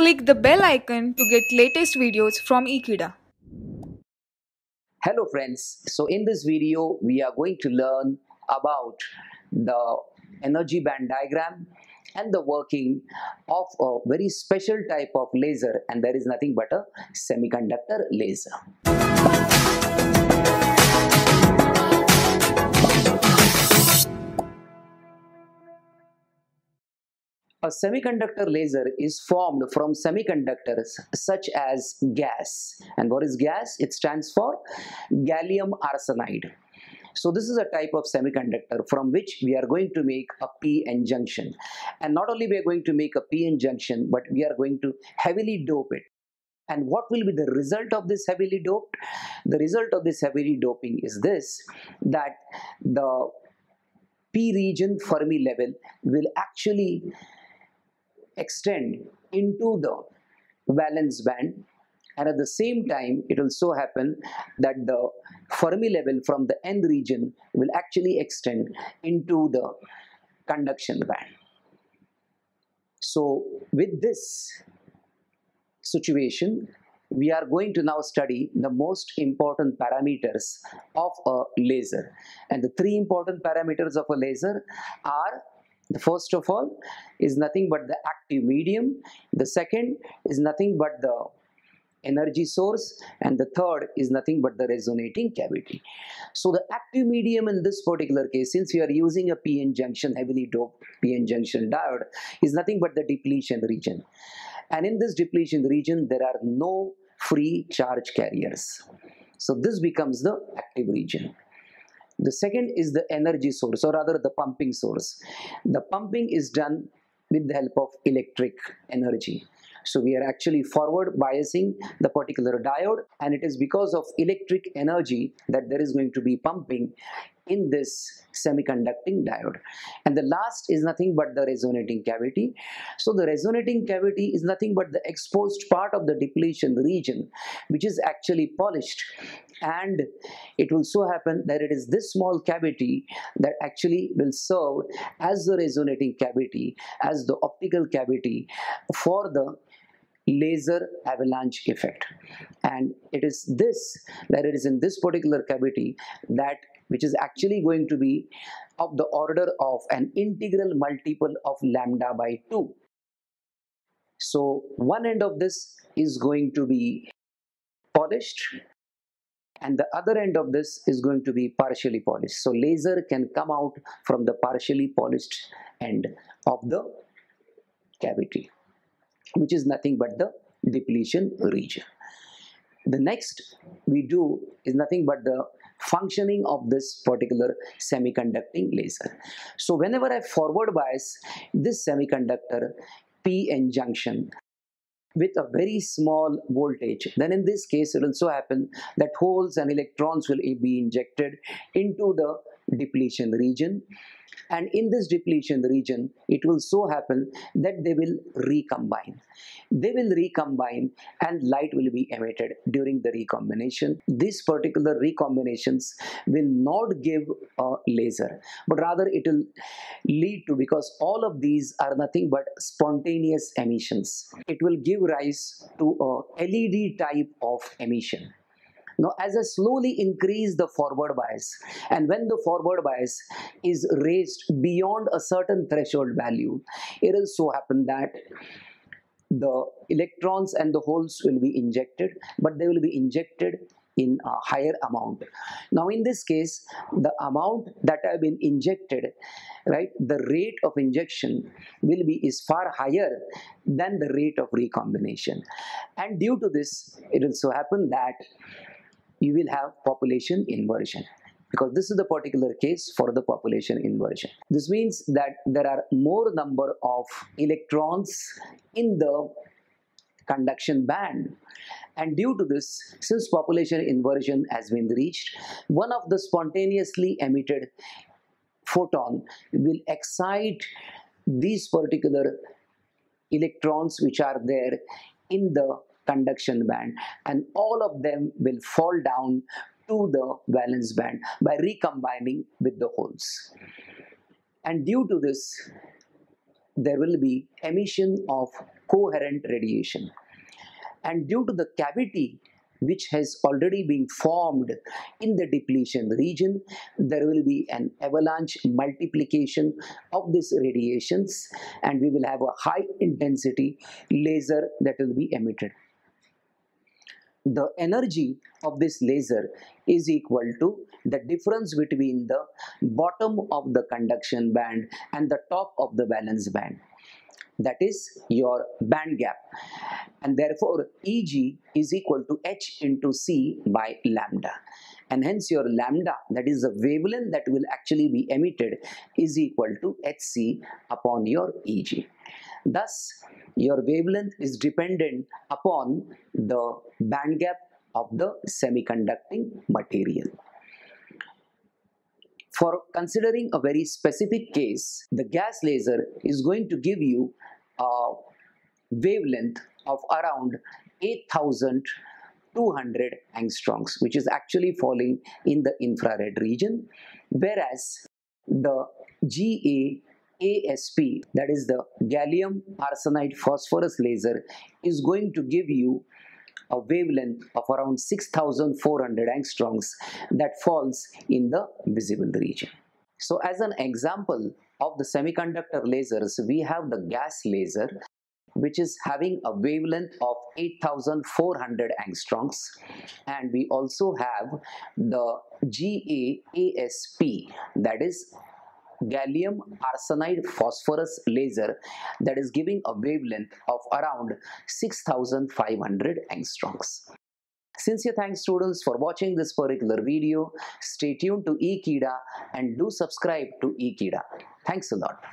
Click the bell icon to get latest videos from Ekeeda. Hello friends, so in this video we are going to learn about the energy band diagram and the working of a very special type of laser and there is nothing but a semiconductor laser. A semiconductor laser is formed from semiconductors such as GaAs. And what is GaAs? It stands for gallium arsenide. So this is a type of semiconductor from which we are going to make a p-n junction. And not only we are going to make a p-n junction, but we are going to heavily dope it. And what will be the result of this heavily doped? The result of this heavily doping is this, that the p region Fermi level will actually extend into the valence band and at the same time it will so happen that the Fermi level from the n region will actually extend into the conduction band. So with this situation we are going to now study the most important parameters of a laser and the three important parameters of a laser are the first of all is nothing but the active medium. The second is nothing but the energy source. And the third is nothing but the resonating cavity. So the active medium in this particular case since we are using a PN junction heavily doped p-n junction diode is nothing but the depletion region. And in this depletion region there are no free charge carriers. So this becomes the active region the second is the energy source or rather the pumping source. The pumping is done with the help of electric energy. So we are actually forward biasing the particular diode and it is because of electric energy that there is going to be pumping in this semiconducting diode. And the last is nothing but the resonating cavity. So the resonating cavity is nothing but the exposed part of the depletion region which is actually polished and it will so happen that it is this small cavity that actually will serve as the resonating cavity as the optical cavity for the laser avalanche effect and it is this that it is in this particular cavity that which is actually going to be of the order of an integral multiple of lambda by 2 so one end of this is going to be polished and the other end of this is going to be partially polished so laser can come out from the partially polished end of the cavity which is nothing but the depletion region. The next we do is nothing but the functioning of this particular semiconducting laser. So whenever I forward bias this semiconductor p-n junction with a very small voltage then in this case it will so happen that holes and electrons will be injected into the depletion region and in this depletion region it will so happen that they will recombine. They will recombine and light will be emitted during the recombination. These particular recombinations will not give a laser but rather it will lead to because all of these are nothing but spontaneous emissions. It will give rise to a led type of emission now, as I slowly increase the forward bias, and when the forward bias is raised beyond a certain threshold value, it will so happen that the electrons and the holes will be injected, but they will be injected in a higher amount. Now in this case, the amount that have been injected, right, the rate of injection will be is far higher than the rate of recombination. And due to this, it will so happen that you will have population inversion because this is the particular case for the population inversion. This means that there are more number of electrons in the conduction band and due to this since population inversion has been reached one of the spontaneously emitted photon will excite these particular electrons which are there in the conduction band and all of them will fall down to the valence band by recombining with the holes. And due to this, there will be emission of coherent radiation. And due to the cavity which has already been formed in the depletion region, there will be an avalanche multiplication of these radiations and we will have a high intensity laser that will be emitted. The energy of this laser is equal to the difference between the bottom of the conduction band and the top of the valence band. That is your band gap. And therefore Eg is equal to h into c by lambda. And hence your lambda that is the wavelength that will actually be emitted is equal to hc upon your Eg. Thus your wavelength is dependent upon the band gap of the semiconducting material. For considering a very specific case, the GaAs laser is going to give you a wavelength of around 8200 angstroms, which is actually falling in the infrared region, whereas the GA ASP, that is the gallium arsenide phosphorus laser, is going to give you a wavelength of around 6400 angstroms that falls in the visible region. So as an example of the semiconductor lasers, we have the GaAs laser which is having a wavelength of 8400 angstroms and we also have the GaAsP that is gallium arsenide phosphorus laser that is giving a wavelength of around 6500 angstroms. Sincere thanks students for watching this particular video. Stay tuned to Ekeeda and do subscribe to Ekeeda. Thanks a lot.